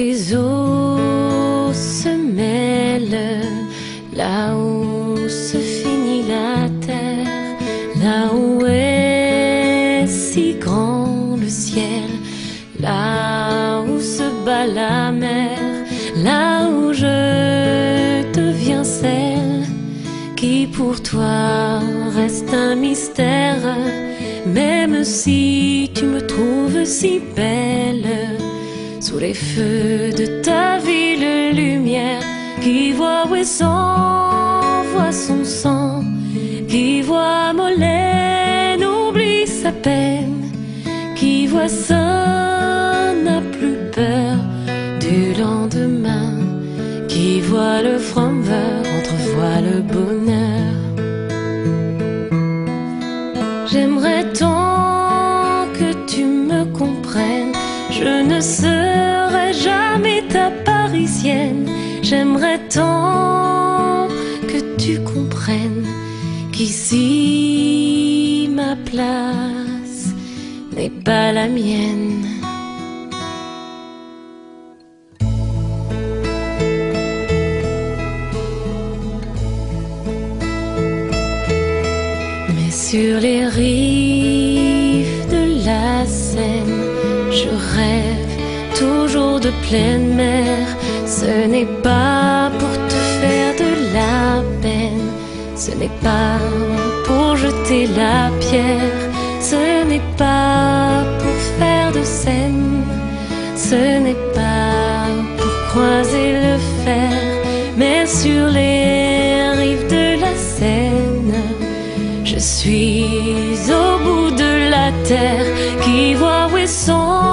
les eaux se mêlent, là où se finit la terre, là où est si grand le ciel, là où se bat la mer, là où je deviens celle qui pour toi reste un mystère, même si tu me trouves si belle sous les feux de ta ville lumière, qui voit où est voit son sang, qui voit Molène oublie sa peine, qui voit ça n'a plus peur du lendemain, qui voit le fromeur entrevoit le bonheur. J'aimerais tant que tu me comprennes, je ne serai j'aimerais tant que tu comprennes qu'ici ma place n'est pas la mienne. Mais sur les rives de la Seine, je rêve toujours de pleine mer. Ce n'est pas pour te faire de la peine, ce n'est pas pour jeter la pierre, ce n'est pas pour faire de scène, ce n'est pas pour croiser le fer, mais sur les rives de la Seine, je suis au bout de la terre. Qui voit où est son,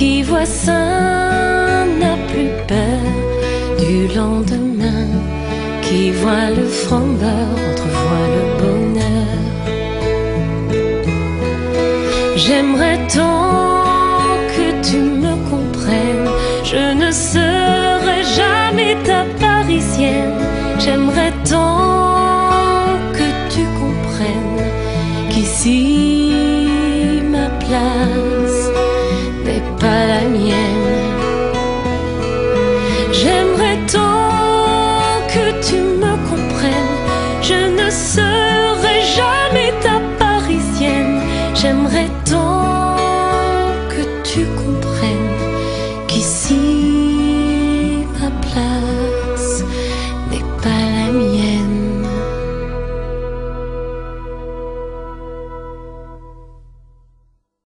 qui voit ça n'a plus peur du lendemain, qui voit le frondeur entrevoit le bonheur. J'aimerais tant que tu me comprennes, je ne serai tu comprennes qu'ici ma place